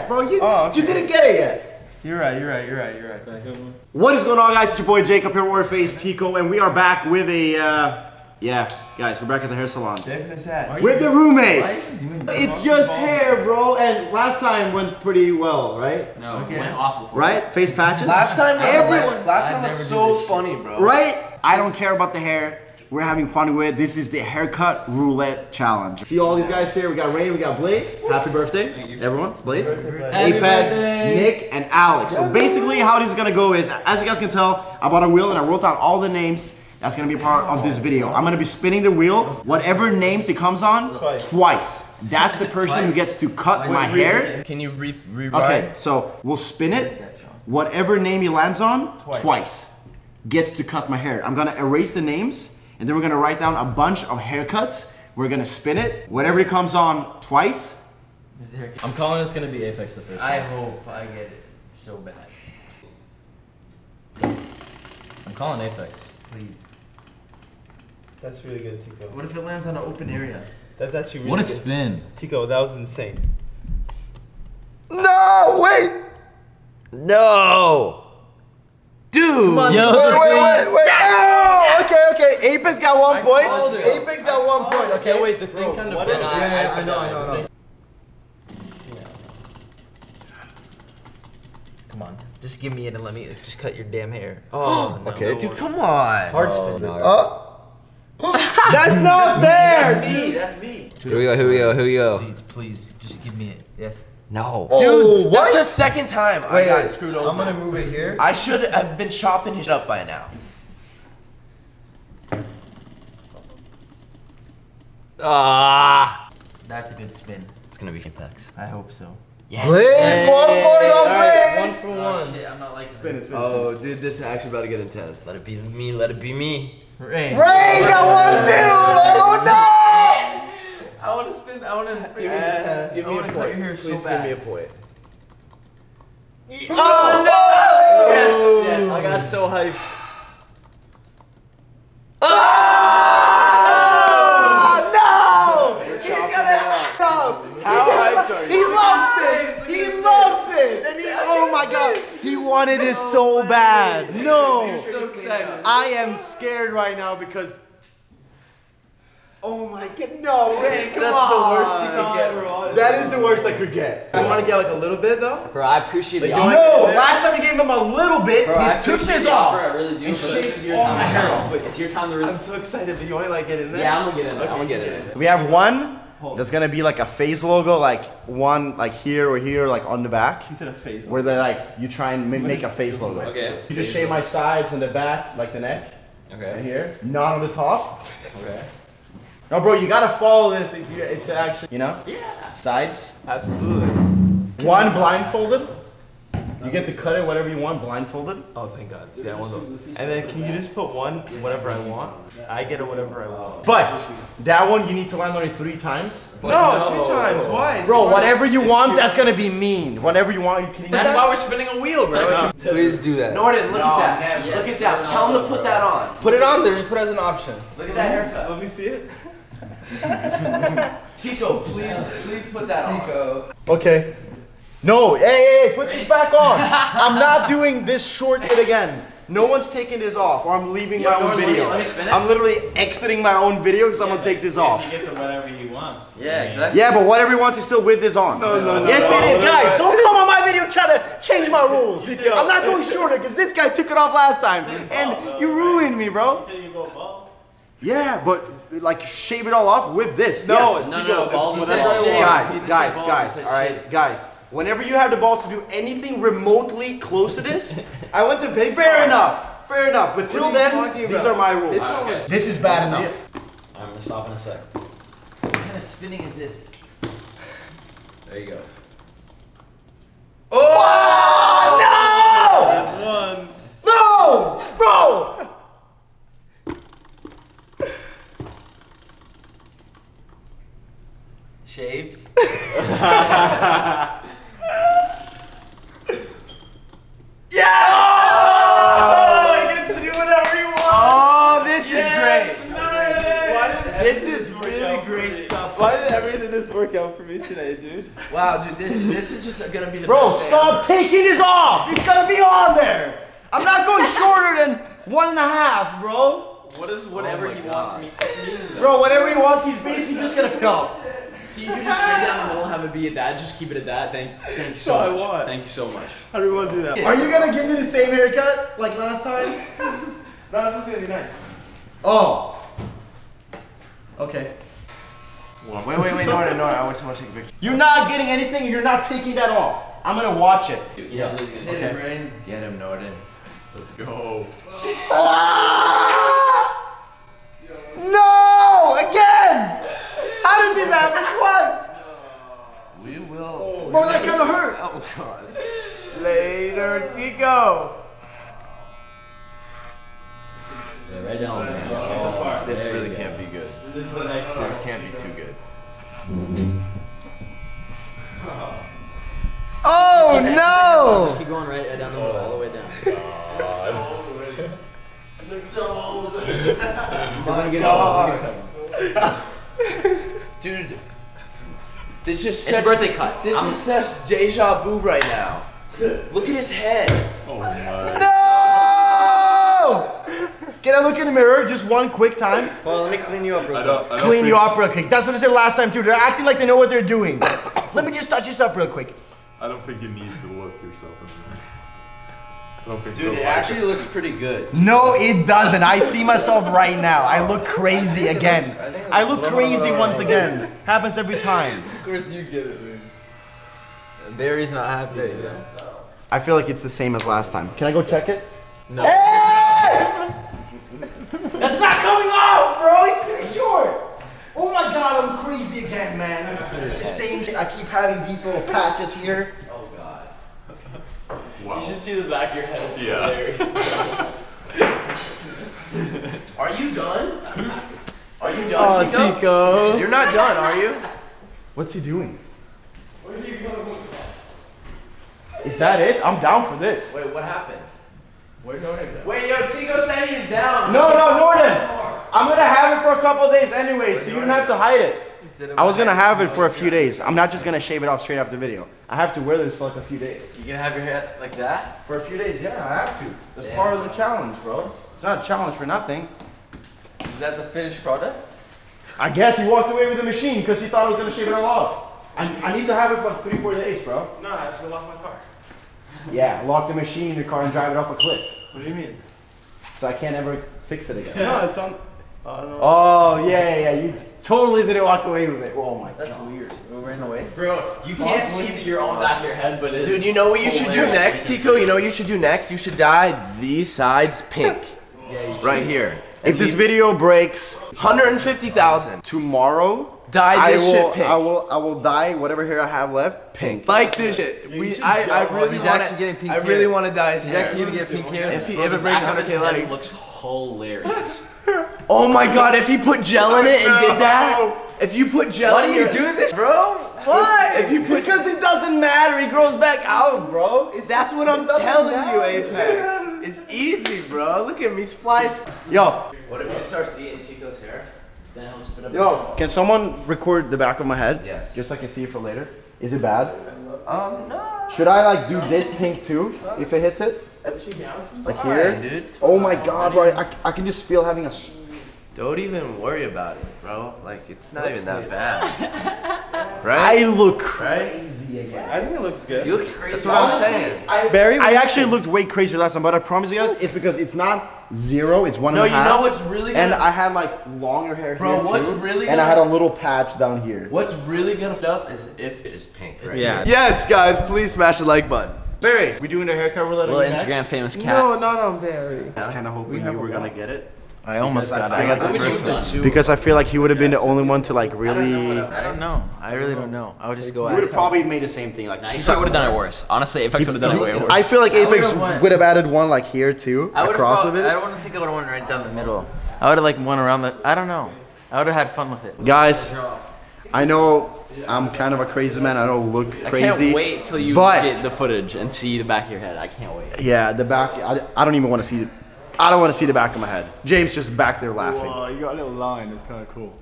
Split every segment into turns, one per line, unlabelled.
yet, bro. You,
Oh, okay.
you didn't get it yet.
You're right, you're right, you're right, you're right.
What is going on, guys? It's your boy Jacob here, Warface Teeqo, and we are back with a, uh, yeah, guys, we're back at the hair salon.
David is.
With the roommates.
Why are you doing that?
It's just hair, bro, and last time went pretty well, right?
No,
Okay.
it went awful for
Right? Face patches?
Last time was
Everyone-
last time was so funny, bro.
Right? I don't care about the hair. We're having fun with it. This is the haircut roulette challenge. See all these guys here? We got Ray, we got Blaze. Happy birthday, everyone. Blaze,
Happy
Apex,
birthday.
Nick, and Alex. So basically, how this is gonna go is, as you guys can tell, I bought a wheel and I wrote down all the names. That's gonna be a part of this video. I'm gonna be spinning the wheel. Whatever names it comes on, twice. That's the person who gets to cut my hair.
Can you re rewrite?
Okay, so we'll spin it. Whatever name he lands on, twice. Gets to cut my hair. I'm gonna erase the names, and then we're gonna write down a bunch of haircuts. We're gonna spin it. Whatever it comes on twice,
I'm calling it's gonna be Apex the first
I
one.
hope I get it so bad.
I'm calling Apex.
Please.
That's really good, Teeqo.
What if it lands on an open mm-hmm. area?
That's actually really
What a
good.
spin.
Teeqo, that was insane.
No, wait!
No!
Dude!
Yo,
Wait,
the
wait, wait, wait! No! Okay, okay. Apex got one
I
point. Apex got one point. Okay.
Okay, wait, the thing kind of.
what is-
Yeah, yeah, I know, I know, I know.
Come on. Just give me it and let me just cut your damn hair. Oh, no.
Okay.
Dude, come on!
Hard
Oh, no.
Uh,
That's not fair!
That's me, that's me.
Here we go, here we go, here we go.
Please, please, just give me it. Yes.
No.
oh,
Dude,
what?
that's the second time I got
wait.
screwed over.
I'm gonna move it here.
I should have been chopping his up by now.
Ah!
That's a good spin.
It's gonna be Apex.
I hope so.
Blaze, one point on Blaze.
One for
Oh
one.
shit, I'm not like
Spin it, spin it.
Oh, dude, this is actually about to get intense.
Let it be me, let it be me. Rain.
Ray got one too. Oh no!
I want to spin. I want to give me,
Uh,
give me a point. Cut your hair so
Please
bad.
give me a point.
Oh no!
Yes, yes.
I got so hyped.
Oh no! He's gonna no.
How hyped are
He loves it. He loves it. And he, oh my god, he wanted it so bad. No, I am scared right now because. Oh my god, no, Ray, come
That's
on.
the worst you could get, bro.
That is the worst I could get.
You want to get like a little bit though?
Bro, I appreciate the
Like,
offer.
No, last time you gave him a little bit,
Bro, I
he took this off.
offer, I really do,
and
but this is
shaved
your
all
time.
my hair off.
Wait, it's your time to really.
I'm so excited, but you want to like get in there?
Yeah, I'm gonna get in there.
Okay,
I'm gonna get
get
in there.
We have one that's gonna be like a FaZe logo, like one like here or here, like on the back.
He said a face.
Where they like you try and ma- make a FaZe logo.
Okay.
You just shave my sides and the back, like the neck, and
Okay.
here, not on the top.
Okay.
No, bro, you gotta follow this if you. It's actually, you know. Yeah. Sides.
Absolutely.
One blindfolded. You get to cut it whatever you want, blindfolded.
Oh, thank God. See, I want the. And then can you just put one, whatever I want? I get it, whatever I want.
But that one you need to land on it three times.
No, two times. Why? It's
Bro, whatever you want, that's gonna be mean. Whatever you want, you can.
That's why we're spinning a wheel, bro.
Please do that.
Norton, look
No,
at that.
never.
Look at that. Tell him to put that on.
Put it on there. Just put it as an option.
Look at that haircut.
Let me see it.
Teeqo, please, please put that on. Teeqo.
Okay. No, hey, hey, hey, put this back on. I'm not doing this short bit again. No one's taking this off, or I'm leaving my
Yo,
own
Norton, let me-
video.
let me spin it.
I'm literally exiting my own video because someone takes this off.
He gets it whatever he wants.
Yeah, exactly.
Yeah, but whatever he wants is still with this on.
No, no, no.
Yes,
no,
it is.
no,
Guys,
no.
don't come on my video trying to change my rules. I'm not going shorter because this guy took it off last time. And you ruined me, bro.
He said you go bald.
Yeah, but like shave it all off with this.
No,
yes.
No,
Tico,
no, no, balls
whatever
is
I
shave.
want.
guys,
He didn't
guys,
say balls,
guys,
he said
all right, guys. Whenever you have the balls to do anything remotely close to this,
I went to vape.
fair enough, fair enough. But till then, these
about?
are my rules.
It's-
This is bad enough.
I'm gonna stop in a sec.
What kind of spinning is this?
There you go.
That's one.
No, bro.
Shaved.
Oh, he gets to do whatever he wants.
Oh, this is great.
Why did
This is really great stuff.
Why did everything just work out for me today, dude?
Wow, dude, this this is just gonna be the
Bro,
best day
stop taking this off. It's gonna be on there. I'm not going shorter than one and a half, bro.
What is whatever oh he wants me means though?
Bro, whatever he wants, he's basically just gonna fill.
Can you just stay down the middle and have it be at that? Just keep it at that. Thank, thank you so
So I
much.
want.
Thank you so much.
How do we want to do that?
Are you gonna give me the same haircut like last time?
No, that's not gonna be nice.
Oh. Okay.
Wait, wait, wait, Nora, Nora, I just want to take a picture.
You're not getting anything. You're not taking that off. I'm gonna watch it.
Yeah.
Okay.
Get him, Norden.
Let's go.
No! Again! How does this happen twice?
We will.
Bro, that kind of hurt.
Oh God.
Later, Teeqo.
Yeah, right down there.
This really can't be good.
This is the next
This can't be too good.
Oh no!
Keep going right uh, down the middle, all the way down.
My God. Dude. This just
It's a birthday cut.
This is such deja vu right now. Look at his head. Oh my. God.
No! Can I look in the mirror just one quick time?
Well, let me clean you up real
I
quick.
don't, I don't
Clean you up real quick. That's what I said last time too. They're acting like they know what they're doing. Let me just touch this up real quick.
I don't think you need to look yourself in the mirror. I don't think
Dude,
you'll
it
like
actually looks pretty good.
No, it doesn't. I see myself right now. I look crazy again. I look crazy once again. Happens every time.
Of course you get it, man. Barry's not happy.
I feel like it's the same as last time. Can I go check it?
No.
Hey! Man. It's the same shit. I keep having these little patches here.
Oh God.
Wow.
You should see the back of your head. It's
Yeah.
hilarious.
Are you done? Are you
Oh,
done, Chico?
Teeqo.
You're not done, are you?
What's he doing? Is that it? I'm down for this.
Wait, what happened? Where'd Norden go?
Wait, yo, Teeqo said he's down.
No, no, Norton. I'm gonna have it for a couple of days anyway, so you don't have to hide it. I was gonna have it for a few days. I'm not just gonna shave it off straight after the video. I have to wear this for like a few days.
You gonna have your hair like that?
For a few days, yeah, I have to. That's
Damn.
part of the challenge, bro. It's not a challenge for nothing.
Is that the finished product?
I guess he walked away with the machine because he thought I was gonna shave it all off. I, I need to have it for like three, four days, bro.
No, I have to lock my car.
Yeah, lock the machine in the car and drive it off a cliff.
What do you mean?
So I can't ever fix it again.
No, it's on. I don't know.
Oh, yeah, yeah, yeah. You totally didn't walk away with it. Oh my
That's
god.
That's weird.
We ran away.
Bro, you can't see that you're on the back of your head, but it's.
Dude, you know what you should do next, Teeqo? You know what you should do next? You should dye these sides pink. right here.
If this video breaks
150,000.
tomorrow,
Dye
I
this
will,
shit pink.
I will, I will dye whatever hair I have left pink.
Like this shit. We, I, I really want
actually getting pink
I really want to dye his
He's
hair.
actually gonna get pink hair.
if he
Bro,
if
the
it breaks
back of his
100k likes.
looks hilarious.
Oh my god, if he put gel in it and did that, if you put gel
Why
in
do you
your-
do this, bro? Why?
If you put-
because it doesn't matter. he grows back out, bro. It's,
That's what I'm telling
matter.
you, Apex. It's easy, bro. Look at me, he's flies.
Yo,
What if he starts eating Chico's hair?
Then I'll spit up.
yo, can someone record the back of my head?
Yes.
Just so I can see it for later. Is it bad?
Um, no.
Should I like do this pink too if it hits it?
That's
Like here?
dude.
Oh my god, bro. I, I can just feel having a. s-
Don't even worry about it, bro. Like, it's not even that bad. Right?
I look
Right?
crazy again.
I think it looks good.
You look crazy. That's what I'm saying.
I,
Barry,
I actually looked way crazier last time, but I promise you guys, it's because it's not zero, it's one
No,
and a
you know what's really
And
gonna-
I had like longer hair
Bro,
here
what's
too,
really
and I had a little patch down here.
What's really gonna f up is if it is pink. Right
Yeah.
Yes, guys, please smash the like button.
Barry, we doing the haircut we're letting
Little
you next?
Instagram famous cat.
No, not on Barry.
I was kind of hoping you were gonna get it
I almost
Because I
got it. I got
like
the first
would've
one.
because I feel like he would have been the only one to like really.
I don't know. I really don't know. I would just go
We
at
would have probably made the same thing like.
Nah, he would have done it worse. Honestly, Apex would have done it way worse.
I feel like Apex would have added one like here too,
I would
across
have.
of it.
I don't think I would have went right down the middle. I would have like went around the. I don't know. I would have had fun with it.
Guys, I know I'm kind of a crazy man. I don't look crazy.
I
crazy.
can't wait till you
but-
get the footage and see the back of your head. I can't wait.
Yeah, the back. I, I don't even want to see. I don't want to see the back of my head. James just back there laughing.
Oh, you got a little line. It's kind of cool.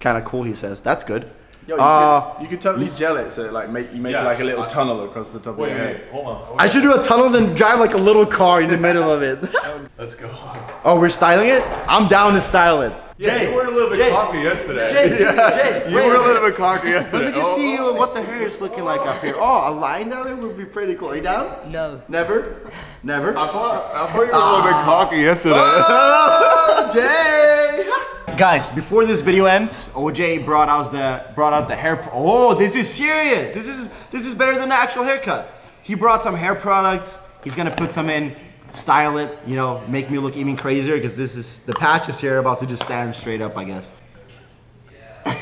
Kind of cool, he says. That's good.
Yo, you,
Uh,
could, you could totally gel it so like make you make
Yes.
like a little tunnel across the top
Wait,
of your head.
wait, hold on.
I should do a tunnel then drive like a little car in the middle of it.
Let's go.
oh, we're styling it? I'm down to style it.
Yeah, you were a little bit
Jay,
cocky yesterday.
Jay, Jay,
you
wait,
were a little bit cocky yesterday.
Let me just
Oh,
see you and what the hair is looking like up here. Oh, a line down there would be pretty cool. Are you down?
No.
Never? Never?
I thought, I thought you were a little bit ah. cocky yesterday.
Oh, Jay! Guys, before this video ends, OJ brought out the brought out the hair. Pro- oh, this is serious. This is this is better than the actual haircut. He brought some hair products. He's gonna put some in, style it. You know, make me look even crazier because this is the patches here are about to just stand straight up. I guess. Wait,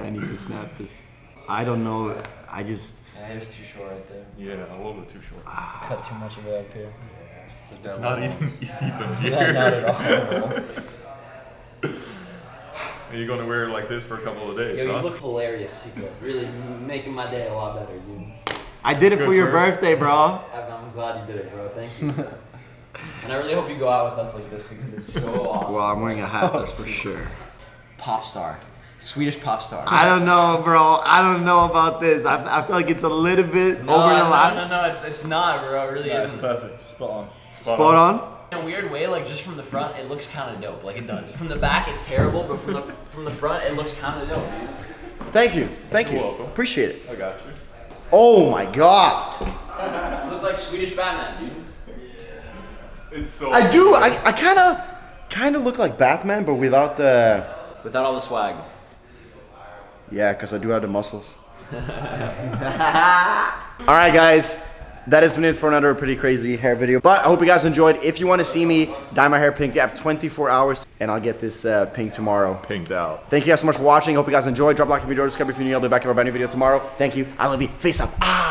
I need to snap this. I don't know. I just.
Yeah, it was too short right there.
yeah, a little bit too short. Ah.
Cut too much of it up here.
Yeah, It's not even even
Yeah,
here.
not at all.
And you're gonna wear it like this for a couple of days,
Yo, you look hilarious, Seco. Really making my day a lot better, dude.
I did it for your
work.
birthday, bro.
I'm I'm glad you did it, bro. Thank you. and I really hope you go out with us like this because it's so awesome.
Well, I'm wearing a hat. Oh, that's for sure.
Pop star. Swedish pop star.
I don't know, bro. I don't know about this. I, I feel like it's a little bit
No,
over the
no,
line.
no, no, it's it's not, bro. It really
That's
isn't.
perfect. Spot on.
Spot on.
In a weird way, like just from the front, it looks kind of dope. Like it does. From the back, it's terrible, but from the from the front, it looks kind of dope, dude.
Thank you. Thank you.
You're welcome.
Appreciate it.
I got you.
Oh my god.
You look like Swedish Batman, dude.
It's so.
I do. I, I kind of kind of look like Batman, but without the.
Without all the swag.
Yeah, because I do have the muscles. All right, guys. That has been it for another pretty crazy hair video. But I hope you guys enjoyed. If you want to see me dye my hair pink, you have 24 hours, and I'll get this uh, pink tomorrow.
Pinked out.
Thank you guys so much for watching. Hope you guys enjoyed. Drop a like if you enjoyed. Subscribe if you're new. I'll be back in a brand new video tomorrow. Thank you. I love you. FaZe up. Ah.